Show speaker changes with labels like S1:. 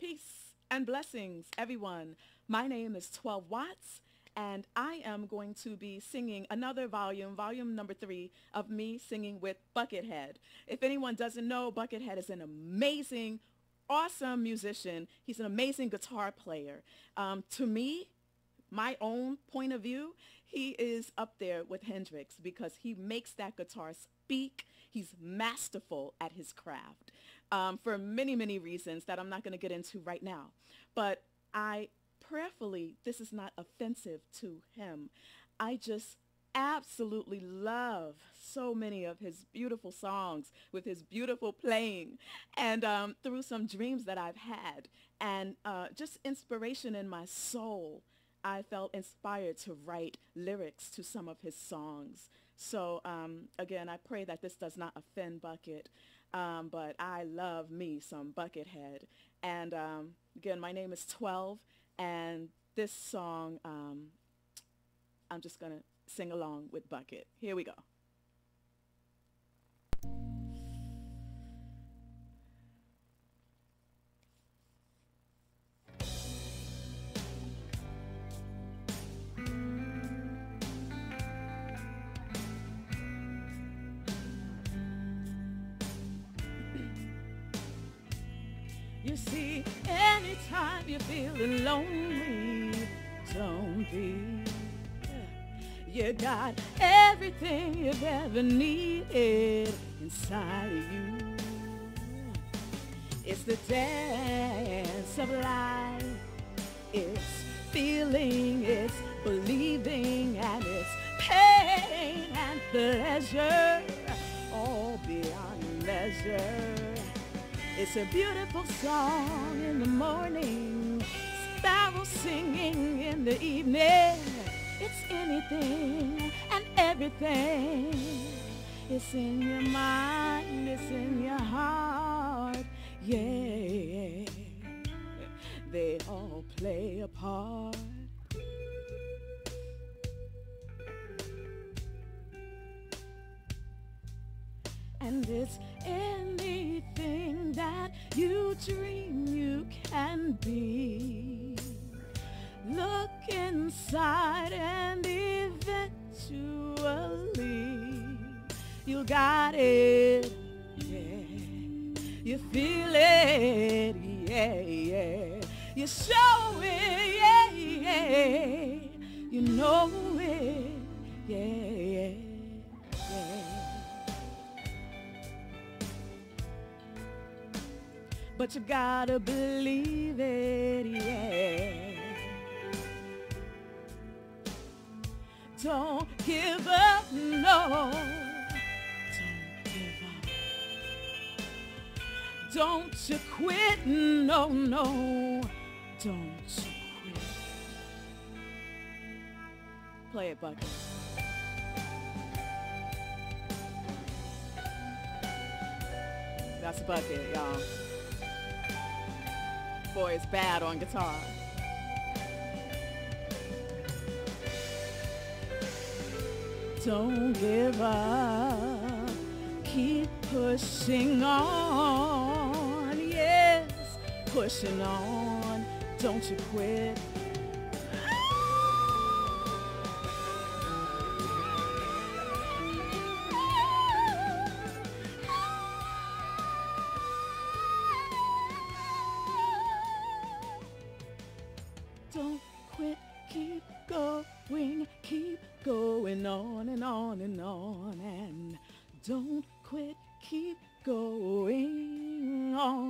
S1: Peace and blessings, everyone. My name is 12 Watts, and I am going to be singing another volume, volume number three, of me singing with Buckethead. If anyone doesn't know, Buckethead is an amazing, awesome musician. He's an amazing guitar player. Um, to me, my own point of view, he is up there with Hendrix because he makes that guitar speak. He's masterful at his craft um, for many, many reasons that I'm not going to get into right now. But I prayerfully, this is not offensive to him. I just absolutely love so many of his beautiful songs with his beautiful playing and um, through some dreams that I've had and uh, just inspiration in my soul. I felt inspired to write lyrics to some of his songs. So um, again, I pray that this does not offend Bucket. Um, but I love me some Buckethead. And um, again, my name is 12, and this song, um, I'm just going to sing along with Bucket. Here we go. You see, anytime you're feeling lonely, don't be. You got everything you've ever needed inside of you. It's the dance of life. It's feeling, it's believing, and it's pain and pleasure, all beyond leisure. It's a beautiful song in the morning, sparrows singing in the evening. It's anything and everything. It's in your mind, it's in your heart, yeah. They all play a part. And it's anything you dream you can be. Look inside and eventually you got it. Yeah. You feel it. Yeah, yeah. You show it. Yeah, yeah. You know it. Yeah. But you gotta believe it, yeah. Don't give up, no. Don't give up. Don't you quit, no, no. Don't you quit. Play it, Bucket. That's Bucket, y'all boy is bad on guitar. Don't give up, keep pushing on, yes, pushing on, don't you quit. And